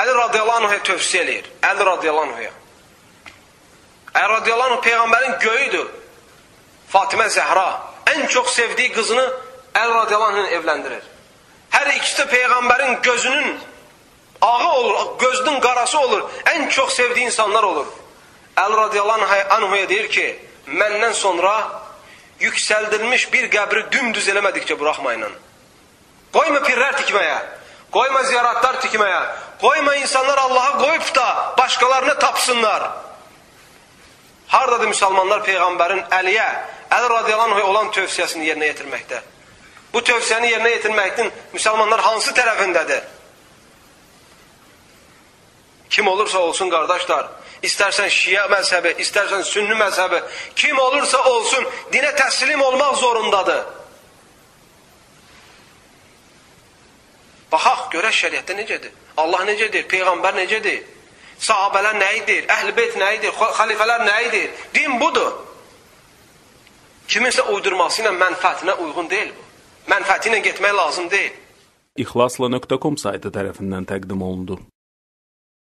Əli radiyallahu anhuya tövsiyə eləyir. Əli radiyallahu anhuya. Əli radiyallahu anh Peyğəmbərin göyüdür. Fatimə Zəhra ən çox sevdiyi qızını Əli radiyallahu anh evləndirir. Hər ikisi də Peyğəmbərin gözünün ağı olur, gözünün qarası olur. Ən çox sevdiyi insanlar olur. Əli radiyallahu anhuya deyir ki, məndən sonra yüksəldilmiş bir qəbri dümdüz eləmədikcə buraxmayın. Qoyma pirlər tikməyə, qoyma ziyaratlar tikməyə, qoyma insanlar Allaha qoyub da başqalarını tapsınlar. Hardadır müsəlmanlar Peyğəmbərin Əliyə, Əli radiyallahu olan tövsiyəsini yerinə yetirməkdə? Bu tövsiyəni yerinə yetirməkdən müsəlmanlar hansı tərəfindədir? Kim olursa olsun qardaşlar, İstərsən şiə məzhəbi, istərsən sünni məzhəbi, kim olursa olsun dinə təslim olmaq zorundadır. Görək şəriətdə necədir? Allah necədir? Peyğəmbər necədir? Sahabələr nə edir? Əhl-i beyt nə edir? Xalifələr nə edir? Din budur. Kiminsə uydurması ilə mənfəətinə uyğun deyil bu. Mənfəəti ilə getmək lazım deyil. İxlasla.com saytı tərəfindən təqdim olundu.